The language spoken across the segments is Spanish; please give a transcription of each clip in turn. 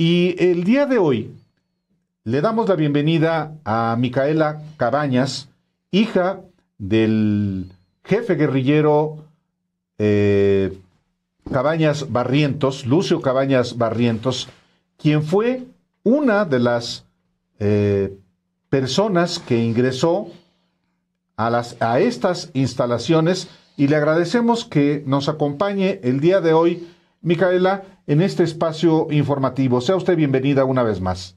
Y el día de hoy le damos la bienvenida a Micaela Cabañas, hija del jefe guerrillero eh, Cabañas Barrientos, Lucio Cabañas Barrientos, quien fue una de las eh, personas que ingresó a, las, a estas instalaciones. Y le agradecemos que nos acompañe el día de hoy, Micaela, en este espacio informativo. Sea usted bienvenida una vez más.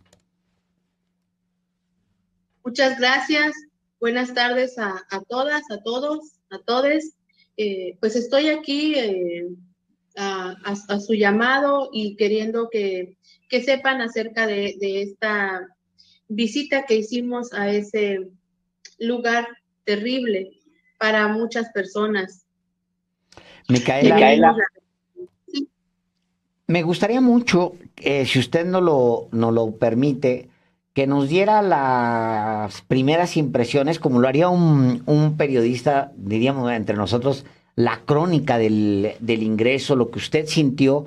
Muchas gracias. Buenas tardes a, todas, a todos, a todos. Eh, pues estoy aquí eh, a, su llamado y queriendo que, sepan acerca de, esta visita que hicimos a ese lugar terrible para muchas personas. Micaela, me gustaría mucho, eh, si usted no lo, no lo permite, que nos diera las primeras impresiones, como lo haría un, un periodista, diríamos entre nosotros, la crónica del, del, ingreso, lo que usted sintió.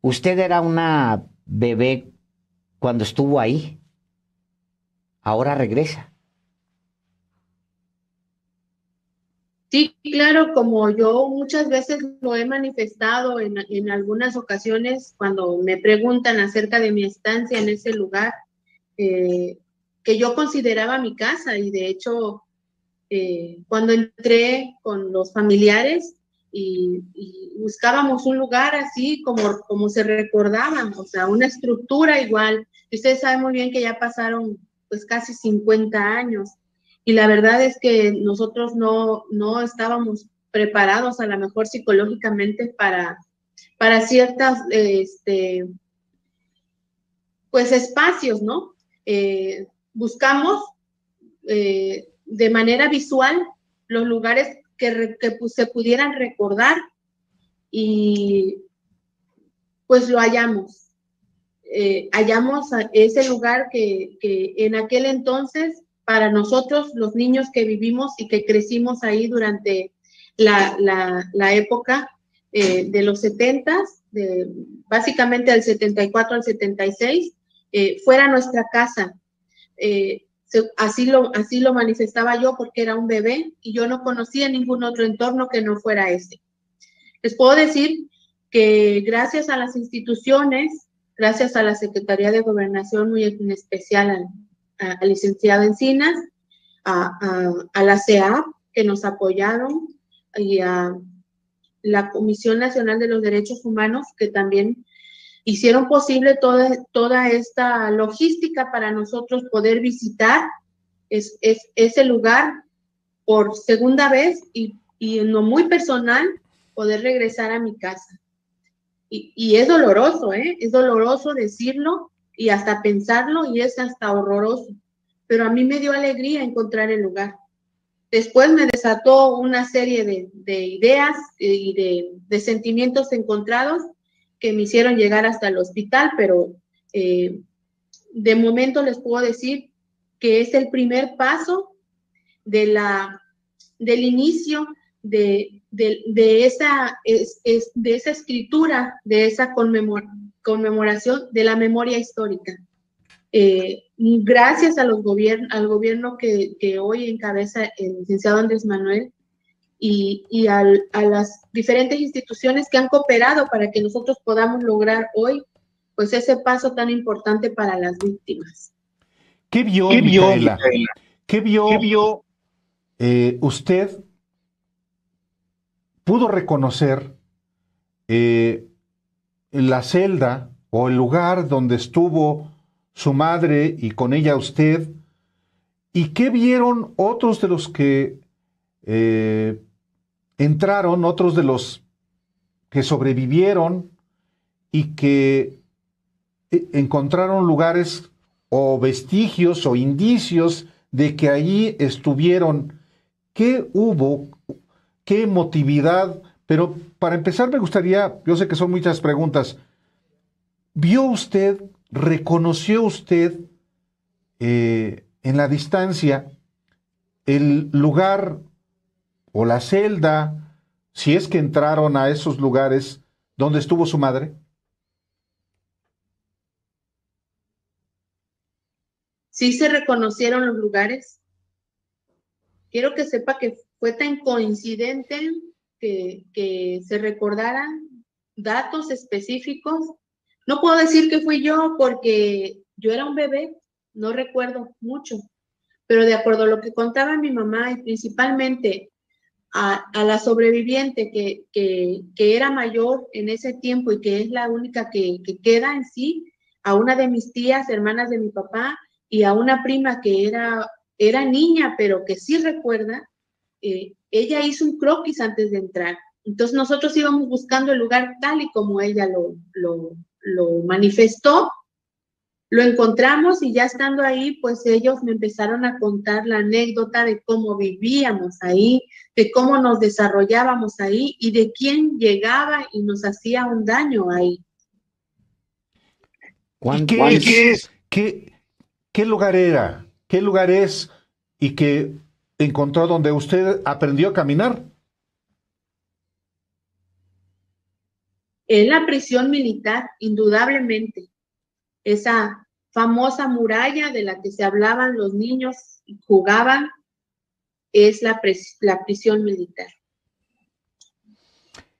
Usted era una bebé cuando estuvo ahí. Ahora regresa. Sí, claro, como yo muchas veces lo he manifestado en, en algunas ocasiones cuando me preguntan acerca de mi estancia en ese lugar, eh, que yo consideraba mi casa y de hecho eh, cuando entré con los familiares y, buscábamos un lugar así como, como se recordaban, o sea, una estructura igual. Ustedes saben muy bien que ya pasaron pues casi 50 años y la verdad es que nosotros no, no estábamos preparados a lo mejor psicológicamente para, para ciertas, este, pues espacios, ¿no? Eh, buscamos eh, de manera visual los lugares que, pues, se pudieran recordar y pues lo hallamos. Eh, hallamos ese lugar que, en aquel entonces, para nosotros, los niños que vivimos y que crecimos ahí durante la, época de los 70, de, básicamente del 74 al 76, eh, fuera nuestra casa. Eh, así, lo, así lo manifestaba yo porque era un bebé y yo no conocía ningún otro entorno que no fuera ese. Les puedo decir que gracias a las instituciones, gracias a la Secretaría de Gobernación, muy en especial al, licenciado Encinas, a, a, la CEAP, que nos apoyaron, y a la Comisión Nacional de los Derechos Humanos, que también hicieron posible toda, toda esta logística para nosotros poder visitar es, ese lugar por segunda vez y, y, en lo muy personal poder regresar a mi casa. Y, y, es doloroso, ¿eh? Es doloroso decirlo y hasta pensarlo y es hasta horroroso. Pero a mí me dio alegría encontrar el lugar. Después me desató una serie de, de ideas y de, de sentimientos encontrados que me hicieron llegar hasta el hospital, pero eh, de momento les puedo decir que es el primer paso de la, del inicio de, de, esa, es, de esa escritura, de esa conmemoración de la memoria histórica. Eh, gracias a los al gobierno que, que, hoy encabeza el licenciado Andrés Manuel, y, a las diferentes instituciones que han cooperado para que nosotros podamos lograr hoy pues ese paso tan importante para las víctimas. ¿Qué vio, ¿Qué vio ¿Qué vio, eh, usted? ¿Pudo reconocer eh, la celda o el lugar donde estuvo su madre y con ella usted? ¿Y qué vieron otros de los que eh, entraron otros de los que sobrevivieron y que eh, encontraron lugares o vestigios o indicios de que allí estuvieron. ¿Qué hubo? ¿Qué emotividad? Pero para empezar me gustaría, yo sé que son muchas preguntas, ¿vio usted, reconoció usted eh, en la distancia el lugar o la celda, si es que entraron a esos lugares donde estuvo su madre? sí se reconocieron los lugares. Quiero que sepa que fue tan coincidente que, que se recordaran datos específicos. No puedo decir que fui yo porque yo era un bebé, no recuerdo mucho, pero de acuerdo a lo que contaba mi mamá y principalmente a, la sobreviviente que, que, era mayor en ese tiempo y que es la única que, queda en sí, a una de mis tías, hermanas de mi papá, y a una prima que era, era niña, pero que sí recuerda, eh, ella hizo un croquis antes de entrar. Entonces nosotros íbamos buscando el lugar tal y como ella lo, lo, lo manifestó lo encontramos y ya estando ahí, pues ellos me empezaron a contar la anécdota de cómo vivíamos ahí, de cómo nos desarrollábamos ahí y de quién llegaba y nos hacía un daño ahí. qué, es, qué, lugar era? ¿Qué lugar es y que encontró donde usted aprendió a caminar? En la prisión militar, indudablemente. Esa famosa muralla de la que se hablaban los niños y jugaban es la, la prisión militar.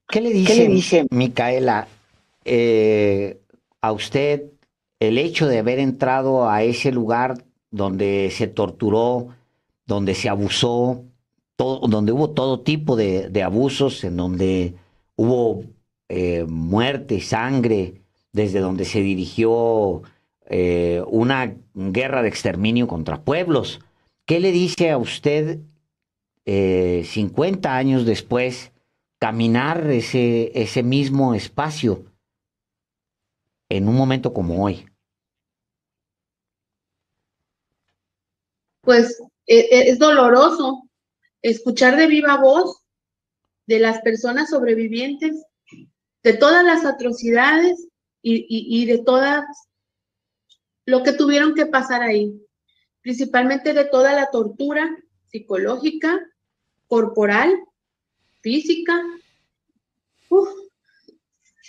¿Qué le dice, dice Micaela eh, a usted el hecho de haber entrado a ese lugar donde se torturó, donde se abusó, todo, donde hubo todo tipo de, abusos, en donde hubo eh, muerte, sangre, desde donde se dirigió eh, una guerra de exterminio contra pueblos. ¿Qué le dice a usted 50 eh, años después caminar ese, ese mismo espacio en un momento como hoy? Pues e, e, es doloroso escuchar de viva voz de las personas sobrevivientes, de todas las atrocidades y, y de todas lo que tuvieron que pasar ahí, principalmente de toda la tortura psicológica, corporal, física.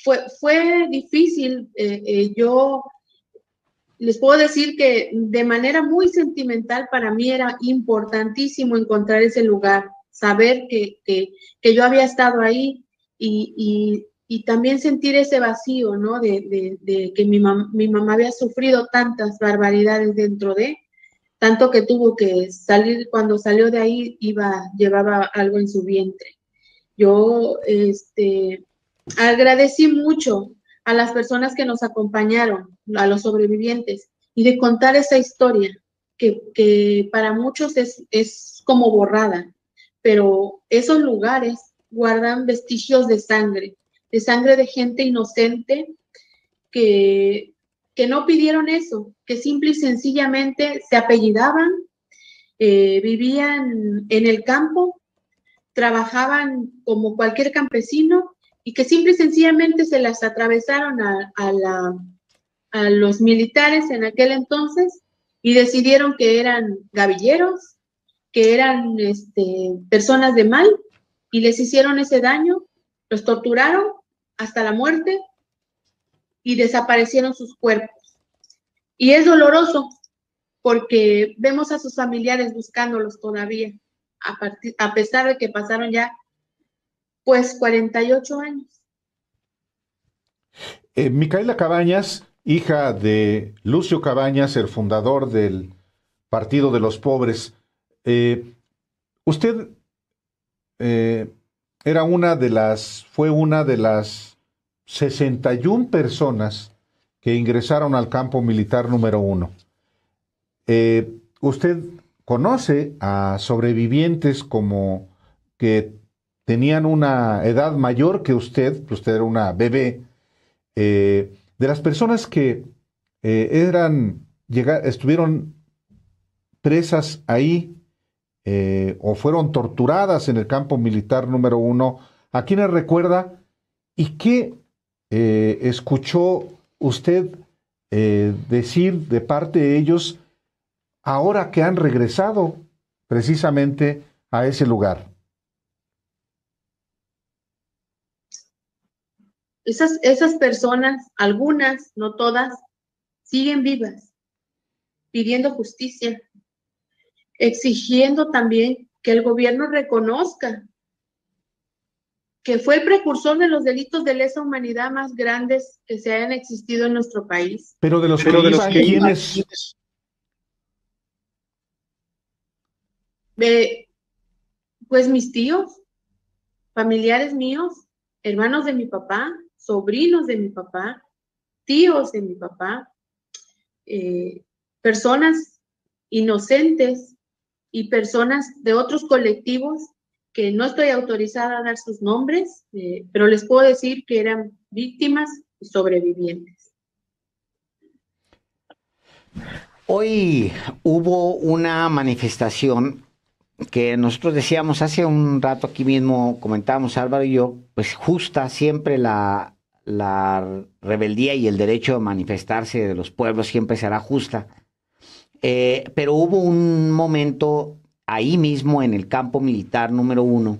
fue, fue difícil. Eh, eh, yo les puedo decir que de manera muy sentimental para mí era importantísimo encontrar ese lugar, saber que, yo había estado ahí y, y también sentir ese vacío, ¿no? De, que mi, mi, mamá había sufrido tantas barbaridades dentro de, tanto que tuvo que salir, cuando salió de ahí, iba, llevaba algo en su vientre. Yo, este, agradecí mucho a las personas que nos acompañaron, a los sobrevivientes, y de contar esa historia, que, para muchos es, es como borrada, pero esos lugares guardan vestigios de sangre, de sangre de gente inocente que, que no pidieron eso, que simple y sencillamente se apellidaban, eh, vivían en el campo, trabajaban como cualquier campesino y que simple y sencillamente se las atravesaron a, los militares en aquel entonces y decidieron que eran gavilleros, que eran este, personas de mal y les hicieron ese daño, los torturaron hasta la muerte y desaparecieron sus cuerpos. Y es doloroso porque vemos a sus familiares buscándolos todavía, a pesar de que pasaron ya pues 48 años. Eh, Micaela Cabañas, hija de Lucio Cabañas, el fundador del Partido de los Pobres, eh, usted eh, era una de las, fue una de las 61 personas que ingresaron al campo militar número uno. Usted conoce a sobrevivientes como que tenían una edad mayor que usted, usted era una bebé, eh, de las personas que eh, eran, estuvieron presas ahí eh, o fueron torturadas en el campo militar número uno, ¿a quiénes recuerda y qué escuchó usted decir de parte de ellos ahora que han regresado precisamente a ese lugar? Esas, esas personas, algunas, no todas, siguen vivas pidiendo justicia, exigiendo también que el gobierno reconozca que fue el precursor de los delitos de lesa humanidad más grandes que se hayan existido en nuestro país. Pero de los que, de los que pues mis tíos, familiares míos, hermanos de mi papá, sobrinos de mi papá, tíos de mi papá, eh, personas inocentes y personas de otros colectivos que no estoy autorizada a dar sus nombres, eh, pero les puedo decir que eran víctimas y sobrevivientes. Hoy hubo una manifestación que nosotros decíamos hace un rato aquí mismo, comentábamos Álvaro y yo, pues justa siempre la, la rebeldía y el derecho a manifestarse de los pueblos siempre será justa. Eh, pero hubo un momento ahí mismo en el campo militar número uno,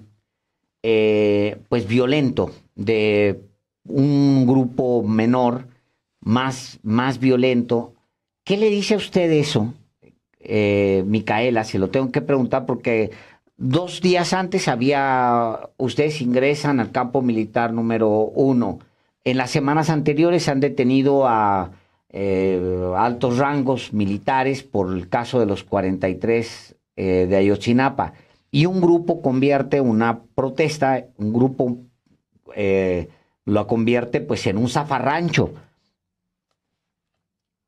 eh, pues violento, de un grupo menor, más, más violento. ¿Qué le dice a usted eso? eh, Micaela, se lo tengo que preguntar porque dos días antes había, ustedes ingresan al campo militar número uno. En las semanas anteriores han detenido a eh, altos rangos militares por el caso de los 43 eh, de Ayotzinapa. Y un grupo convierte una protesta, un grupo eh, lo convierte pues en un zafarrancho.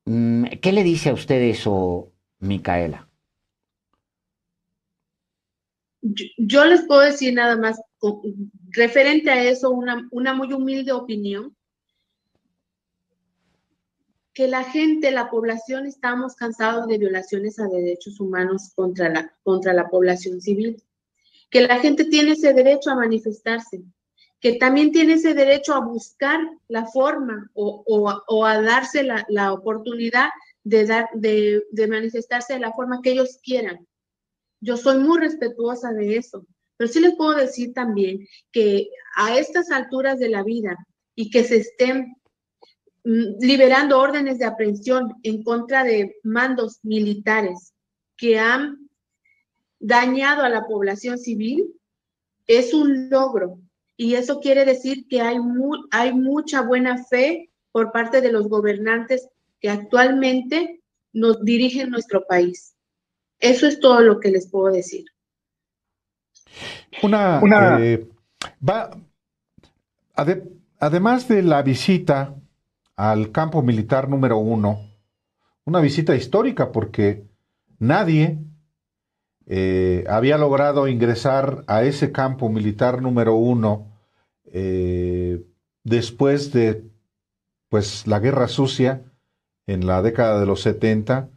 Mm, ¿Qué le dice a usted eso, Micaela? Yo, les puedo decir nada más, referente a eso, una, muy humilde opinión, que la gente, la población, estamos cansados de violaciones a derechos humanos contra la, contra la población civil, que la gente tiene ese derecho a manifestarse, que también tiene ese derecho a buscar la forma o, o, a darse la, la, oportunidad de, dar, de manifestarse de la forma que ellos quieran. Yo soy muy respetuosa de eso, pero sí les puedo decir también que a estas alturas de la vida y que se estén mm, liberando órdenes de aprehensión en contra de mandos militares que han dañado a la población civil, es un logro. Y eso quiere decir que hay, hay mucha buena fe por parte de los gobernantes que actualmente nos dirigen nuestro país. Eso es todo lo que les puedo decir. Una, eh, va, además de la visita al campo militar número uno, una visita histórica porque nadie eh, había logrado ingresar a ese campo militar número uno eh, después de pues la guerra sucia en la década de los 70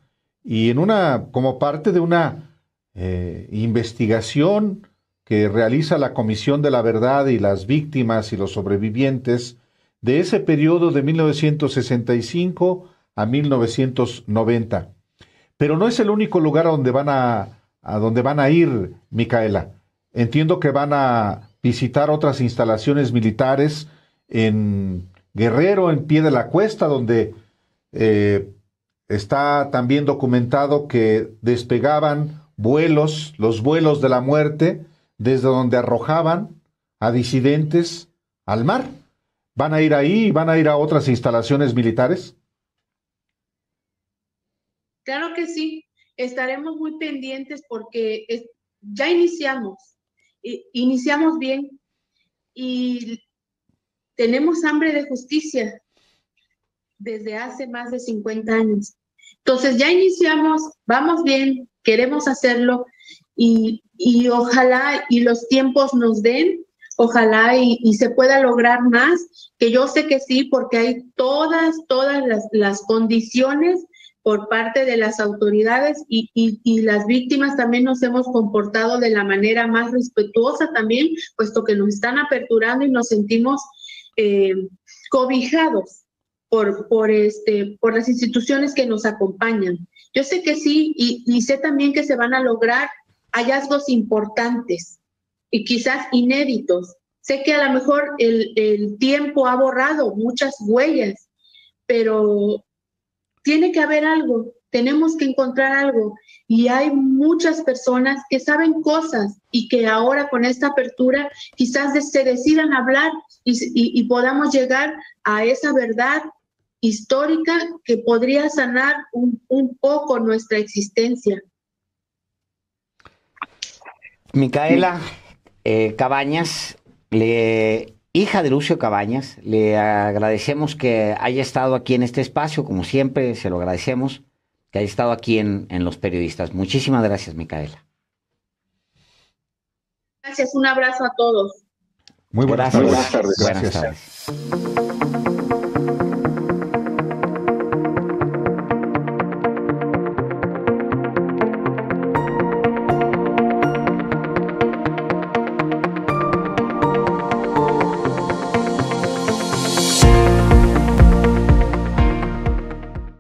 y en una, como parte de una eh, investigación que realiza la Comisión de la Verdad y las víctimas y los sobrevivientes de ese periodo de 1965 a 1990. Pero no es el único lugar a donde van a, donde van a ir, Micaela. Entiendo que van a visitar otras instalaciones militares en Guerrero, en pie de la cuesta, donde eh, está también documentado que despegaban vuelos, los vuelos de la muerte, desde donde arrojaban a disidentes al mar. ¿Van a ir ahí van a ir a otras instalaciones militares? Claro que sí, estaremos muy pendientes porque ya iniciamos, iniciamos bien y tenemos hambre de justicia, desde hace más de 50 años. Entonces ya iniciamos, vamos bien, queremos hacerlo y, ojalá y los tiempos nos den, ojalá y, se pueda lograr más, que yo sé que sí, porque hay todas, todas las, condiciones por parte de las autoridades y, y, las víctimas también nos hemos comportado de la manera más respetuosa también, puesto que nos están aperturando y nos sentimos eh, cobijados por, por, este, por las instituciones que nos acompañan. Yo sé que sí y, sé también que se van a lograr hallazgos importantes y quizás inéditos. Sé que a lo mejor el, tiempo ha borrado muchas huellas, pero tiene que haber algo, tenemos que encontrar algo. Y hay muchas personas que saben cosas y que ahora con esta apertura quizás se decidan hablar y, podamos llegar a esa verdad histórica que podría sanar un, poco nuestra existencia. Micaela eh, Cabañas, le, hija de Lucio Cabañas, le agradecemos que haya estado aquí en este espacio, como siempre, se lo agradecemos que haya estado aquí en, Los Periodistas. Muchísimas gracias, Micaela. Gracias, un abrazo a todos. Muy buenas, tardes. Buenas tardes.